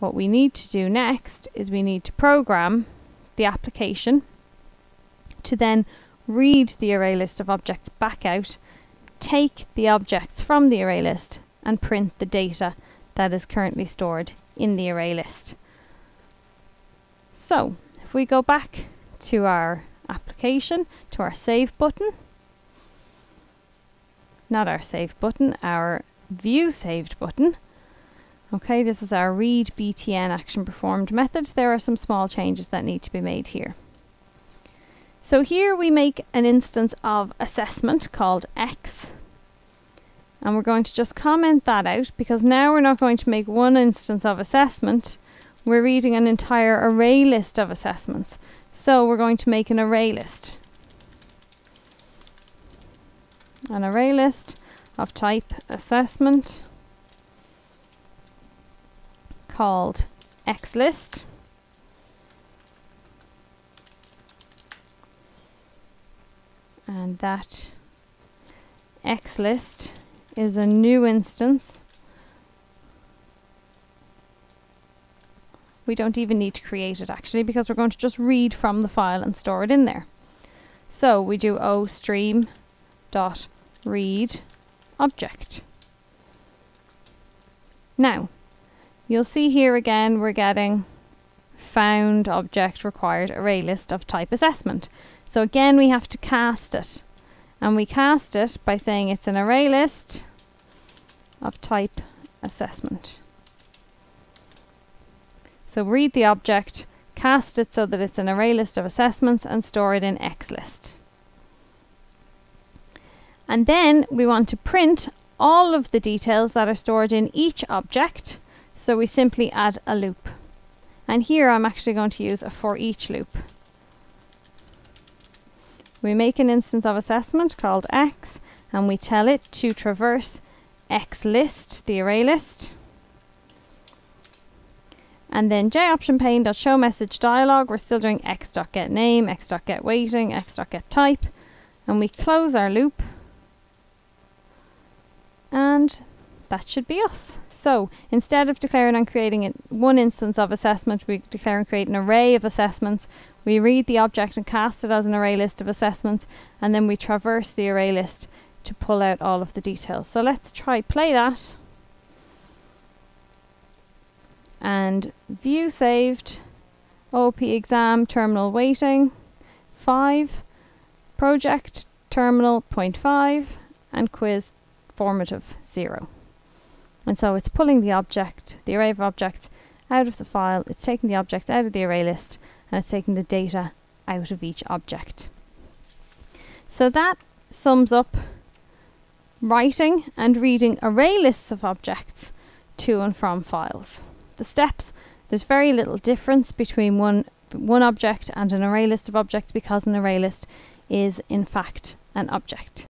what we need to do next is we need to program the application to then read the array list of objects back out, take the objects from the array list and print the data that is currently stored in the array list. So if we go back to our application, to our save button, not our save button, our view saved button. Okay, this is our read btn action performed method. There are some small changes that need to be made here. So here we make an instance of assessment called x. And we're going to just comment that out because now we're not going to make one instance of assessment. We're reading an entire array list of assessments. So we're going to make an array list. An array list of type assessment called xlist. And that xlist is a new instance. We don't even need to create it actually because we're going to just read from the file and store it in there. So we do o stream dot read object. Now, you'll see here again we're getting found object required array list of type assessment. So again we have to cast it. And we cast it by saying it's an array list of type assessment. So read the object, cast it so that it's an array list of assessments and store it in xlist. And then we want to print all of the details that are stored in each object. So we simply add a loop. And here I'm actually going to use a for each loop. We make an instance of assessment called x and we tell it to traverse x list, the array list. And then joptionpane.show message dialog, we're still doing x.getName, x.getWeighting, x.getType. And we close our loop and that should be us. So instead of declaring and creating one instance of assessment, we declare and create an array of assessments. We read the object and cast it as an array list of assessments, and then we traverse the array list to pull out all of the details. So let's try play that. And view saved, OP exam, terminal waiting, 5, project, terminal, 0.5, and quiz formative 0. And so it's pulling the object, the array of objects, out of the file, it's taking the objects out of the array list, and it's taking the data out of each object. So that sums up writing and reading array lists of objects to and from files. The steps, there's very little difference between one, one object and an array list of objects because an array list is in fact an object.